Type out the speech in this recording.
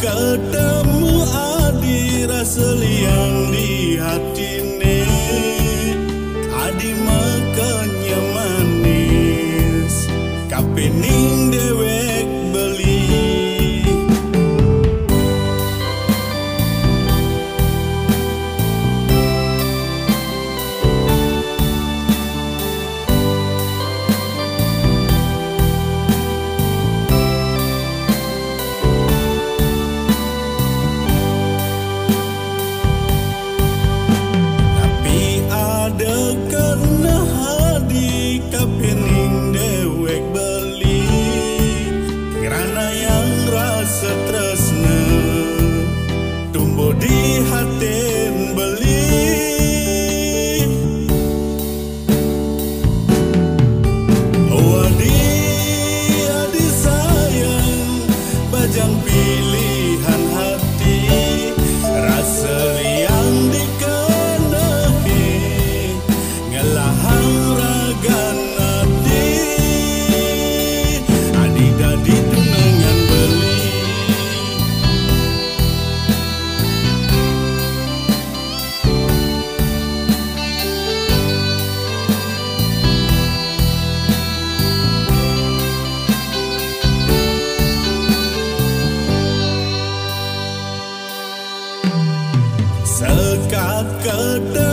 ketemu Adi rasa yang di hati believe. Cả